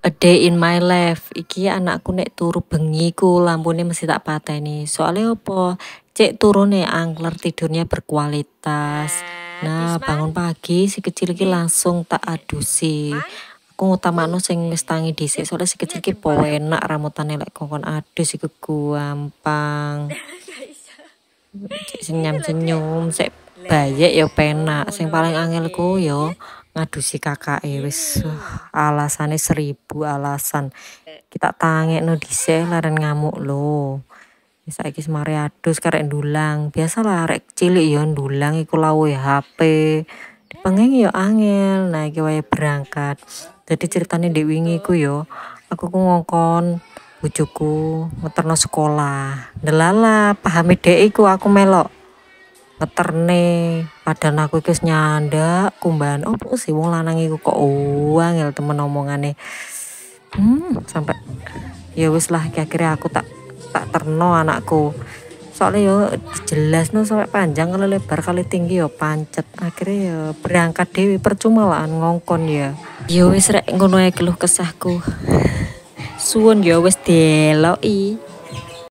A day in my life. Iki anakku nek turu bengi ku lampune mesti tak pateni. Soalnya apa? Cek turune angler tidurnya berkualitas. Nah, bangun pagi si kecil iki langsung tak adusi. Aku ngutamano sing wis tangi dhisik, soalnya si kecil iki po enak ramutane lek kongkon adus iku gampang. Senyum-senyum, sik bayek ya penak. Sing paling angelku yo ngadusi kakak wis uh, alasane seribu alasan. Kita no dhisik laren ngamuk lo saiki semare adus karek ndulang. Biasalah rek cilik ya ndulang iku lawe HP dipengeng ya angel. Nah iki wae berangkat. Jadi ceritanya di wingi ku yo aku ku ngongkon bojoku ngeterno sekolah. Delala pahami dek iku aku melok ngeterne padahal aku iki nyandak kumbahan opo sih wong lanang iku kok uang ya temen omongane? Hmm sampai ya wis lah akhirnya aku tak tak terno anakku. Soalnya yo jelas no sampai panjang kalau lebar kali tinggi yo pancet. Akhirnya yo berangkat dewi percuma lah ngongkon ya. Yo wis rek ngono keluh kesahku. Suwun yo wis deloi